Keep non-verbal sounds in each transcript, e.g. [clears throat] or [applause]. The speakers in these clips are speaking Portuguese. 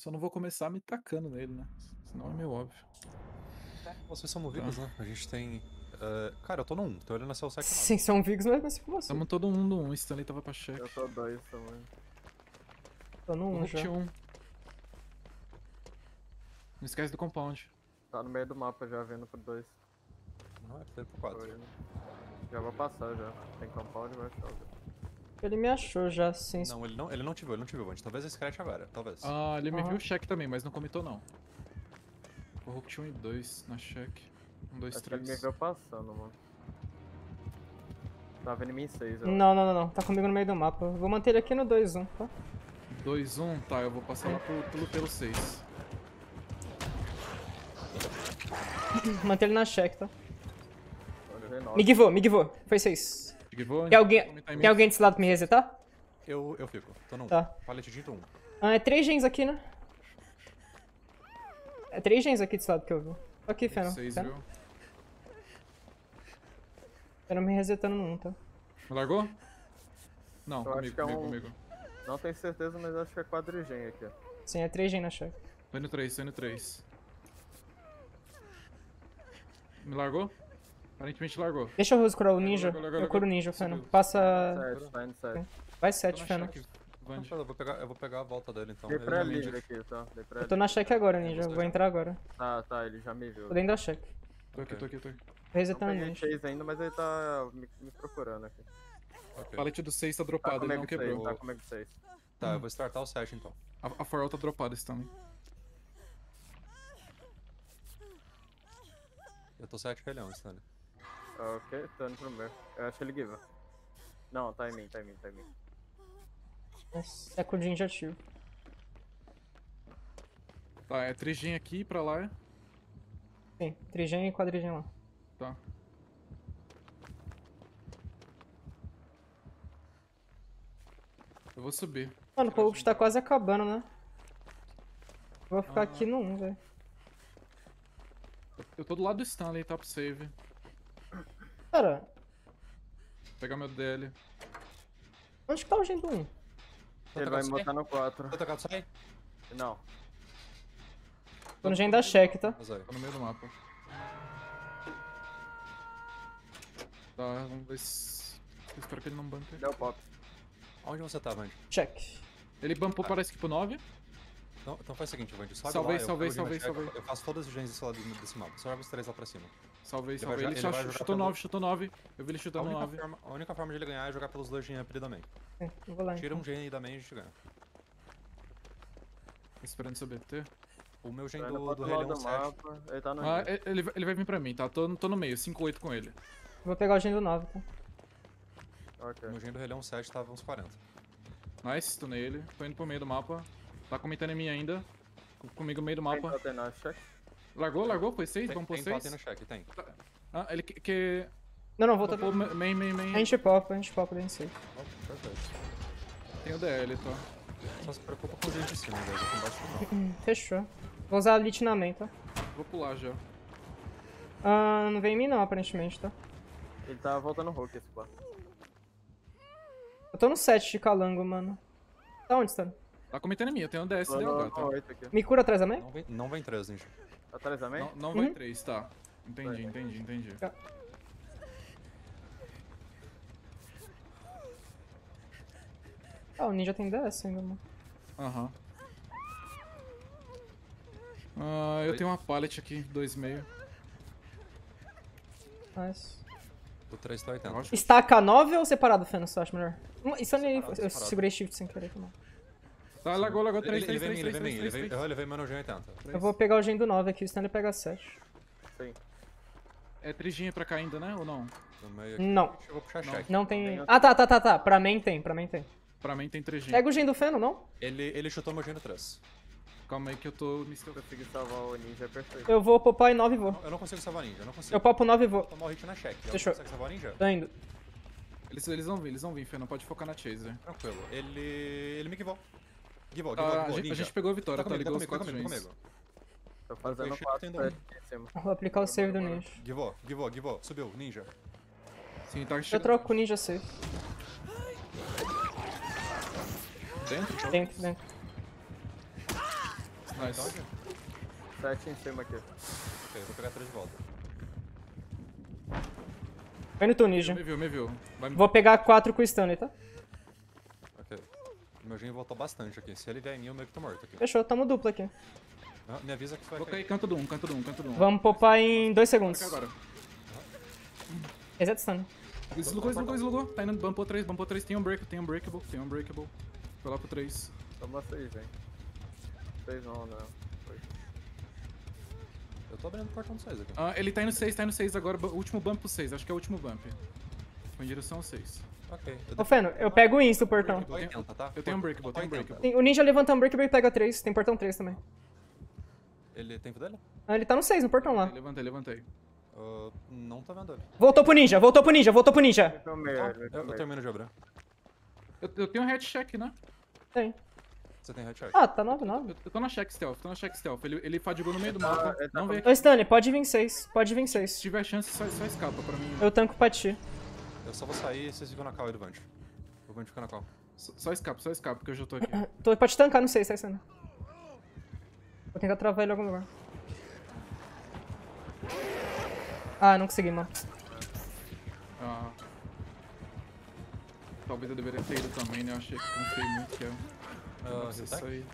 Só não vou começar me tacando nele, né? Senão é meio óbvio. Vocês são movidos, Tá. né? A gente tem. eh, cara, eu tô no 1, tô olhando essa o 7 Sim, são Vigos, mas vai ser com você. Tamo todo mundo um, Stanley tava pra cheque. Eu tô dois também. Tô no 1 Hulk já. 1. Não esquece do compound. Tá no meio do mapa já, vindo pro dois. Não, é pro 4. Tô indo. Já vou passar já. Tem compound e vai achar. Ele me achou já, sem... Não, ele não, ele não te viu, ele não te viu, Vande. Talvez esse scratch agora, talvez. Ah, ele me Aham. viu cheque também, mas não comentou não. O Hulk 1 e 2 na cheque. 1, 2, Acho que ele me 3. viu passando, mano. Tá vendo em mim 6, Não, não, não, não. Tá comigo no meio do mapa. Vou manter ele aqui no 2-1, tá? 2, 1, tá, eu vou passar lá pro, pelo, pelo 6. Manter ele na check, tá? G9. Me givou, me givou. Foi 6. Givou? Quer alguém, Comentar em quer mim. alguém desse lado pra me resetar? Eu, eu fico, tô no 1. Tá. Pallet dito 1. Ah, é 3 gens aqui, né? É 3 gens aqui desse lado que eu vi. Tô aqui, Feno. 6, Feno, viu? Feno me resetando no 1, tá? Me largou? Não, Eu comigo, que é comigo, um- comigo. Não tenho certeza, mas acho que é quadrigen aqui, ó. Sim, é 3 gens na check. Tô indo 3, tô indo 3. Me largou? Aparentemente largou. Deixa eu curar o ninja. Largou, largou, Eu curo o ninja, Feno. Subiu. Passa... 7, tá indo 7. Vai Tô 7, na Feno. cheque, Não, Vande. tá, eu, vou pegar, eu vou pegar a volta dele então. Dei Ele pra livre viu. aqui, tá? Dei pra Eu tô na check agora, ninja. Eu vou entrar agora. Tá, tá, ele já me viu. Tô dentro da check. Tô aqui, tô aqui, tô aqui. Resetando o peguei ninja. chase ainda, mas ele tá me, me procurando aqui. Ok. Pallet do 6 tá Tá dropado, ele comigo não 6, quebrou. tá comigo 6. Tá, eu vou startar o 7 então. A, a for all tá dropada, Stanley. Eu tô 7 relhão, Stanley. Ok, tô indo pro meu. Eu acho que ele give. Não, tá em mim, tá em mim, tá em mim. É com o ninja ativo. Tá, é trigem aqui pra lá. Sim, trigen e quadrigen lá. Tá. Eu vou subir. Mano, o Poke tá quase acabando, né? Eu vou ficar Ah. aqui no 1, velho. Eu- Eu tô do lado do Stanley, tá pro save. Cara, Vou pegar meu DL. onde que tá o gen do 1? Ele vai me botar no 4. Vou tacar o sai? Não. Tô no gen da check, tá? Tô no meio do mapa. Tá, vamos ver se... Eu espero que ele não bumpe. Deu pop. Onde você tá, Vande? Check. Ele bumpou, parece que pro 9. Então, então faz o seguinte, Vande. Sobe Salvei, lá, eu salvei, gen salvei, na check, salvei. Eu faço todas as gens desse lado desse mapa. Só joga os três lá pra cima. Salvei, Ele salvei. Ele, ele só chutou pelo- 9, chutou 9. Eu vi ele chutando única, 9. forma, a única forma de ele ganhar é jogar pelos dois gen rapidamente. Sim, eu vou lá Tira então. um gen aí da main e a gente ganha. Esperando seu BT. O meu gen indo do, do Rei Leão do 7. mapa. Ele tá no Ah, ele, vai- ele vai vir pra mim, tá? Tô, tô no meio, 5-8 com ele. Vou pegar o gen do 9, tá? Ok. O meu gen do Rei Leão 7 tava uns 40. Nice, tunei ele. Tô indo pro meio do mapa. Tá comentando em mim ainda. Com- Comigo no meio do Tem mapa. totem na check? Largou, largou? Foi 6? Tem, Vamos por tem 6? totem no check, tem. Ah, ele que... que... Não, não, volta. Topou ma- main, main, A main. gente popa, a gente popa dentro sei. Oh, perfeito. Tem o DL, tá? Só se preocupa com o gen de cima, velho. Com embaixo não. Fechou. Vou usar a lit na main, tá? Vou pular já. Ah, não vem em mim não, aparentemente, tá? Ele tá voltando Hulk esse pá. Eu tô no 7 de calango, mano. Tá onde, Stan? Tá comentando em mim, eu tenho um DS DH, no tá? 8 aqui. Me cura atrás da main? Não vem, não vem 3, ninja. Atrás também? Não, não vai Uhum. 3, tá. Entendi, entendi, entendi. Tá. Ah, o ninja tem 10 ainda, mano. Aham. Ah, eu tenho uma pallet aqui, 2,5. Nice. O 3 tá 80. Lógico. Estaca 9 ou separado, Feno, você acha melhor? Isso eu, nem- Separado, eu separado. segurei shift sem querer também. Tá, largou, Ele, 3, ele 3, vem em 3, mim, ele 3, vem em mim, ele 3, vem- eu levei meu no gen 80. Eu vou pegar o gen do 9 aqui, o Stanley pega 7. Sim. É triginha pra cá ainda, né? Ou não? Não. Eu vou puxar Não. check. Não tem. Ah, tá, tá, tá, tá. Pra main tem, pra main tem. Pra mim tem triginha. Pega o gen do Feno, não? Ele, ele chutou meu gen no 3. Calma aí que eu tô me escapando. Consegui salvar o ninja, é perfeito. Eu vou popar em 9 e vou. Eu não consigo salvar ninja, eu não consigo. Eu popo 9 e vou. Tomar o hit na check. Fechou. consegue salvar ninja? Tô indo. Eles, eles vão vir, eles vão vir, Fê, não pode focar na Chaser. Tranquilo. Ele. ele me givou. Ah, a, givou, gente, a gente pegou a vitória, Tá tá? comigo, tá Ligou os comigo, tá quatro comigo, tá. Tô fazendo Fechei, 4 tendo sets em cima. Vou aplicar o save do ninja. Givou, givou, givou. Subiu, ninja. Sim, tá Eu troco com o ninja safe. dentro. Dentro, dentro. Nice. Sete em cima aqui. Ok, vou pegar três de volta. Vai no tu, Ninja. Me viu, me viu. Vai me... Vou pegar 4 com o Stanley, tá? Meu gen voltou bastante aqui. Se ele vier em mim, eu meio que tô morto aqui. Fechou, tamo duplo aqui. Ah, me avisa que vai Vou cair. canto do 1, canto do 1, canto do 1. Vamos popar em 2 segundos. agora. Reset stun. Deslugou, deslugou, deslugou. Tá indo, bumpou 3, bumpou 3. Tem um break, tem um breakable, tem um breakable. Foi lá pro 3. Toma seis, hein. Seis não, né? Foi. Eu tô abrindo o portão do 6 aqui. Ah, ele tá indo 6, tá indo 6 agora. Último bump pro 6, acho que é o último bump. Foi em direção ao 6. Ok. Eu Ô, Feno, eu pego o insta o portão. Tô 80, tá? Eu tenho um breakable, tenho um breakable. Tem- O Ninja levanta um breakable e pega 3. Tem portão 3 também. Ele tem dele? Ah, ele tá no 6, no portão lá. Levantei, levantei. Uh, não tô vendo ele. Voltou pro Ninja, voltou pro Ninja, voltou pro Ninja. Então meio, Ah, eu, tá eu meio. termino de abrir. Eu, eu tenho um head check, né? Tem. Você tem headshot? Ah, tá 9, 9. Eu, eu tô na check stealth, tô na check stealth. Ele, ele fadigou no meio do mapa. ele tá não Ô. Stanley, pode vir 6. Pode vir Se 6. tiver chance, só, só escapa pra mim. Eu tanco pra ti. Eu só vou sair e vocês ficam na cal aí do Vant. O Vant fica na cal. Só, só escapa, só escapa, porque eu já tô aqui. [laughs] Tô, pode tancar no 6, tá, Stanley? Vou tentar travar ele em algum lugar. Ah, não consegui, mano. Ah. Talvez eu deveria ter ido também, né? Eu achei que confiei muito que eu. Ah, Não precisa retake? sair.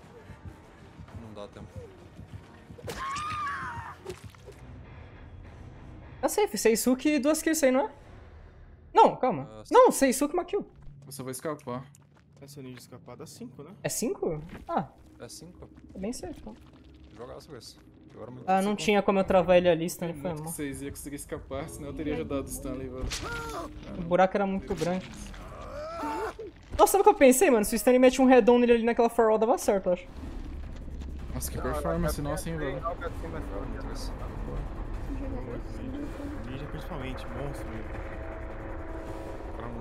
Não dá tempo. Tá safe, Seisuke e duas kills aí, não é? Não, calma. Ah, Não, Seisuke kill. Eu só vou escapar. Essa ninja escapada 5, né? É 5? Ah, É 5. é bem com isso. Jogaram muito. Ah, não tinha como eu travar ele ali, Stanley, foi Muito que mal. vocês iam conseguir escapar, senão eu teria ajudado o Stanley, velho. O buraco era muito grande. Nossa, sabe o que eu pensei, mano? Se o Stanley mete um redon nele ali naquela farol, dava certo, eu acho. Nossa, que performance nossa, hein, velho. Ninja principalmente, monstro. velho.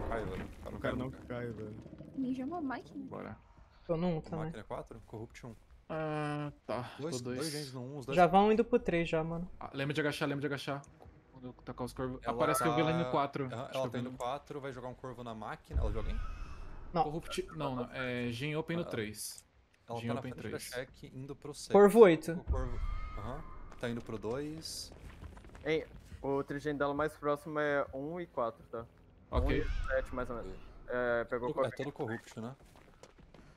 Cai, velho. O cara não O cai cara não nunca. cai, velho. Ninja é uma máquina. Bora. Tô no 1 também. Máquina 4, Corrupt 1. Ah, tá. Dois, dois dois. gens no 1, os dois. Já vão indo pro 3 já, mano. Ah, lembra de agachar, lembra de agachar. Quando eu tacar os corvos. Ela Aparece que eu vi ela tá- 4. Ela, ela tá indo 4, vai jogar um corvo na máquina. Ela joga alguém? Não. Corrupt. Não, não. É Gen Open no Ah, 3. Ela Gin tá na Open frente da 3. check, indo pro 6. Corvo 8. O corvo. Aham. Tá indo pro 2. Hein, o trigem dela mais próximo é 1 e 4, tá? 1 Ok. e 7 mais ou menos. É, pegou É corrente. todo corrupt, né?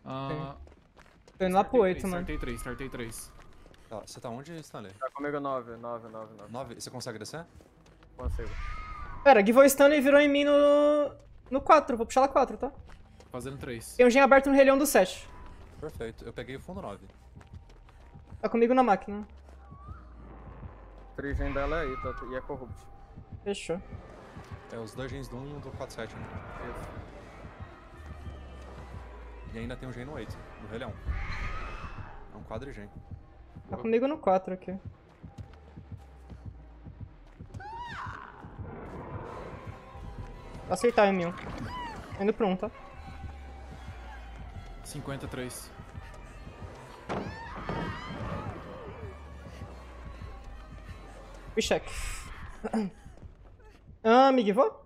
Ah, Tô indo lá pro startei 8, três, mano. Startei 3, startei 3. Tá, você tá onde, Stanley? Tá comigo 9, 9, 9, 9. 9? Você consegue descer? Consigo. Pera, Givou Stanley virou em mim no. no 4. Vou puxar lá 4, tá? Fazendo 3. Tem um gen aberto no relhão do 7. Perfeito. Eu peguei o fundo 9. Tá comigo na máquina. O trigem dela é aí, tá? E é corrupt. Fechou. É os dois gens do 1 e um do 47, né? Isso. E ainda tem um gen no 8, no relhão. É um quadrigen. Tá comigo no 4 aqui. Acertar o M1. Indo pro 1, tá? 53. Fui check. Ah, me givou?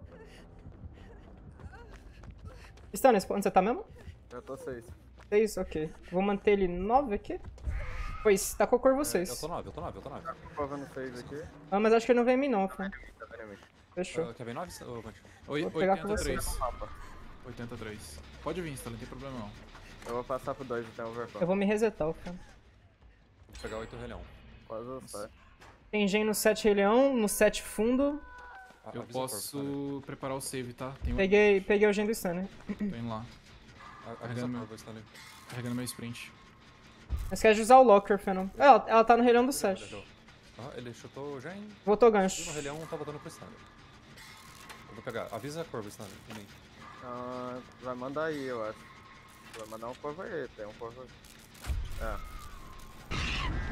Stanley, onde você tá mesmo? Já tô 6. 6, ok. Vou manter ele 9 aqui. Pois, tá com a cor É, vocês. eu tô 9, eu tô 9, eu tô 9. Corvendo 6 aqui. Ah, mas acho que ele não vem em mim não, filho. Tá. Fechou. Uh, quer ver 9, ô, Vant? Oi, Vou pegar com 83. Mapa. 83. Pode vir, Stanley, não tem problema não. Eu vou passar pro 2 então, Eu overflow. vou me resetar, o cara. Vou pegar 8 relhão. Quase sai. Tem gen no 7 Rei Leão, no 7 fundo. Eu avisa o corvo, posso preparar o save, tá? Tem um... Peguei, peguei o gen do Stanley. Tô indo lá. A- Carregando o meu. corvo, Stanley. Carregando meu sprint. Mas quer usar o Locker, Fenom. É, ela, ela tá no Rei Leão do 7. Aham, ele chutou o gen. Voltou no gancho. relhão tá voltando pro Stanley. Eu vou pegar. Avisa a corvo, Stanley. pra mim. Ah, vai mandar aí, eu acho. Vai mandar um corvo aí, tem um corvo aí. É.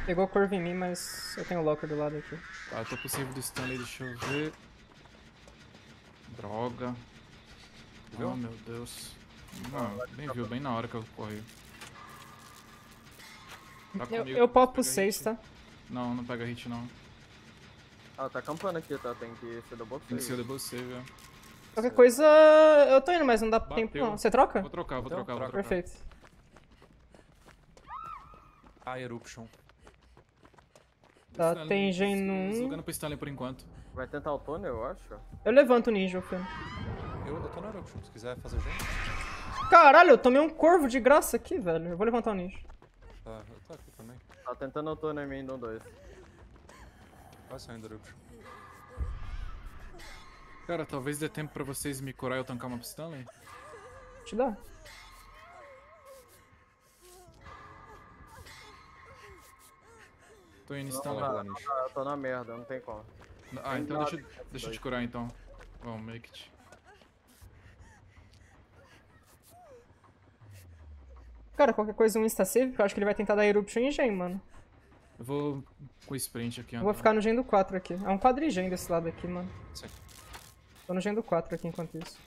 Pegou a curva em mim, mas eu tenho o Locker do lado aqui. Tá, eu tô pro save do Stanley, deixa eu ver. Droga. Viu? Oh, meu Deus. Não, nem viu, bem na hora que eu corri. Tá Eu, comigo, eu popo pega 6, hit. tá? Não, não pega hit não. Ah, tá acampando aqui, tá? Tem que ser double Tem que ser o save. double save, é. Qualquer coisa, eu tô indo, mas não dá tempo Bateu. não. Você troca? Vou trocar, vou Então, trocar, vou troca. trocar. Perfeito. A Eruption. Tá, Stanley, tem gen no s- 1. Jogando pro Stanley por enquanto. Vai tentar o túnel, eu acho. Eu levanto o ninja, Fê. Eu, eu tô na Eruption, se quiser fazer gente. Caralho, eu tomei um corvo de graça aqui, velho. Eu vou levantar o ninja. Tá, eu tô aqui também. Tá tentando o túnel em mim no 2. Vai saindo Eruption. Cara, talvez dê tempo pra vocês me curar e eu tancar uma Stanley. Te dá. Tô indo, Não, Stanley. não, Ah, não. eu tô na merda, não tem como. Ah, Tem então deixa, deixa eu te curar então. Vamos, make it. Cara, qualquer coisa um insta save, porque eu acho que ele vai tentar dar eruption em gen, mano. Eu vou com o sprint aqui. Eu vou ficar no gen do 4 aqui. É um quadrigen desse lado aqui, mano. Sim. Tô no gen do 4 aqui enquanto isso.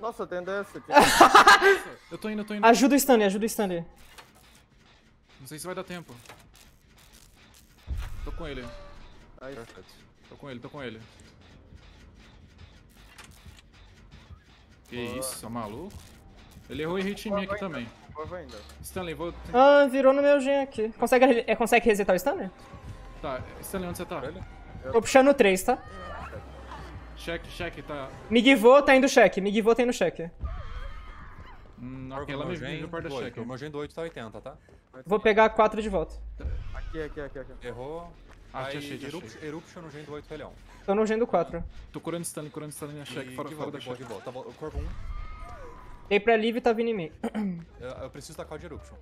Nossa, tem desse aqui. [laughs] Eu tô indo, eu tô indo. Ajuda o Stanley, ajuda o Stanley. Não sei se vai dar tempo. Tô com ele. Aí, Perfeito. Tô com ele, tô com ele. Que Boa. isso, maluco? Ele errou e hit em mim aqui também. ainda. Stanley, vou. Ah, virou no meu gen aqui. Consegue, é, consegue resetar o Stanley? Tá, Stanley, onde você tá? Tô puxando o 3, tá? Check, check, tá. Migivô tá indo cheque, Migivô tá indo cheque. Hum, ok, ela no me viu perto da check. 8. O meu gen do 8 tá 80, tá? Vou pegar 4 de volta. Aqui, aqui, aqui, aqui. Errou. Ah, te Aí, achei, te Eruption, Eruption no gen do 8 Relhão. Tô no gen do 4. Tô curando Stanley, curando Stanley na check, fora, de fora volta, da de volta, check. de volta. Tá bom, o Corvo 1. Dei pra Liv e tá vindo em mim. [clears throat] Eu, eu preciso tacar o de Eruption.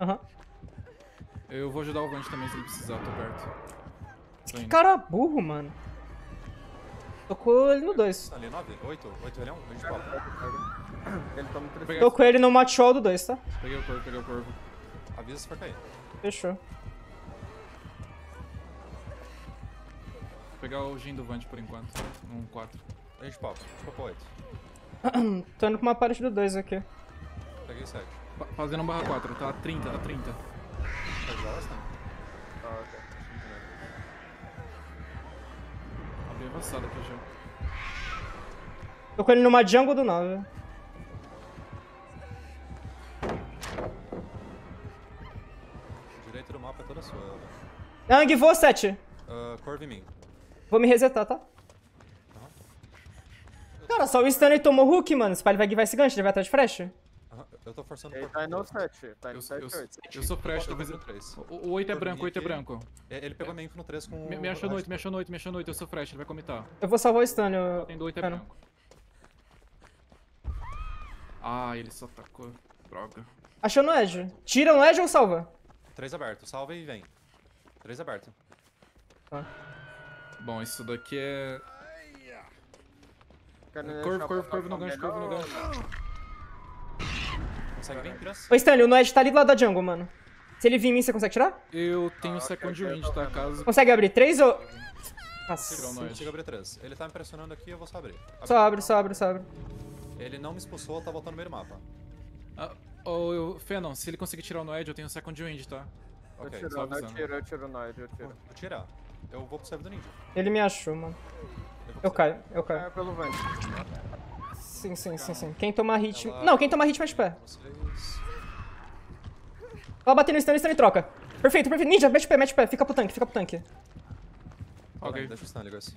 Aham. Eu vou ajudar o Vant também se ele precisar, tô perto. Tô Que cara burro, mano. Tocou ele no 2. Ali, 9? 8? 8 Relhão? 24. Ele tá muito Tô com ele no Matchol do 2, tá? Peguei o corvo, peguei o corvo. Avisa se for cair. Fechou. Pegar o Jin do Vant por enquanto. Um 4. A gente pop. A gente popou [coughs] 8. Tô indo pra uma parte do 2 aqui. Peguei 7. Fazendo um barra 4, tá 30, tá 30. Pode usar bastante. Ah, ok. Abri avançado aqui já. Tô com ele numa jungle do 9. Direito do mapa é toda sua. velho. Yang, vou 7. Ah, Corvo em mim. Vou me resetar, tá? Cara, só o Stanley tomou hook, mano. Ele vai guivar esse gancho, ele vai atrás de flash. Aham, Eu tô forçando o Ele corpo. tá indo 7. Tá Eu, sou- 7, eu, 8. eu sou fresh, Eu talvez. no 3. O, o 8 é branco, o 8 é branco. Ele pegou minha info no 3 com Me, me o achou no 8, me achou no 8, me achou no 8, eu sou fresh, ele vai comitar. Eu vou salvar o Stanley. eu- Tem do 8 é branco. Ah, ele só tacou. Droga. Achou no Edge. Tira no Edge ou salva? 3 aberto. Salva e vem. 3 aberto. Bom, isso daqui é. Corvo, corvo, corvo no gancho, corvo no gancho. Consegue vir, Piras? Ô Stanley, o no Edge tá ali do lado da jungle, mano. Se ele vir em mim, você consegue tirar? Eu tenho Ah, second ok, wind, tá? vendo. Caso. Consegue abrir 3 ou. Nossa. edge. consigo abrir 3. Ele tá me pressionando aqui, eu vou só abrir. Só abre, só abre, só abre. Ele não me expulsou, tá voltando no meio do mapa. Ah, ô, eu- Fenon, se ele conseguir tirar o Noed, eu tenho second wind, tá? Eu Ok, tiro, só eu tiro, eu tiro o Noid, eu tiro. Vou tirar. Eu vou pro serve do ninja. Ele me achou, mano. Eu serve. caio, eu É caio. pelo vento. Sim, sim, sim, sim. Quem tomar hit. Ela- Não, quem tomar hit mais de pé. Vocês. Ela bateu no Stanley, Stanley troca. Perfeito, perfeito. Ninja, mete pé, mete pé. Fica pro tanque, fica pro tanque. Ok. Deixa o.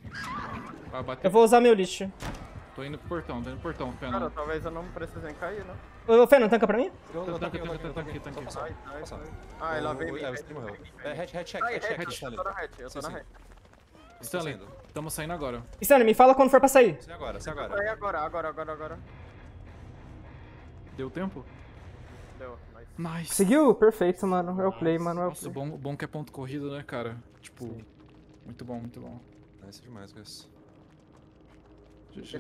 Ah, bateu. Eu vou usar meu lit. Tô indo pro portão, tô indo pro portão, Cara, Fenon. talvez eu não precise nem cair, né? Ô, não tanca pra mim? Eu, Tanque, eu tanque, eu tanque, tanque, Só tanque. passar. Ai, ai, Passar. ai. Ah, ela veio. O- vem, É, o Stanley morreu. É, hatch, hatch, hatch, hatch, eu tô na hatch, eu tô Sim, na sim. hatch. Stanley, saindo. tamo saindo agora. Stanley, me fala quando for pra sair. Se agora, se Aí agora. agora, agora, agora, agora. Deu tempo? Deu, nice. Nice. Conseguiu? Perfeito, mano. Well play, mano. Nossa, play. bom, bom que é ponto corrido, né, cara? Tipo, muito bom, muito bom. Nice demais, guys. GG.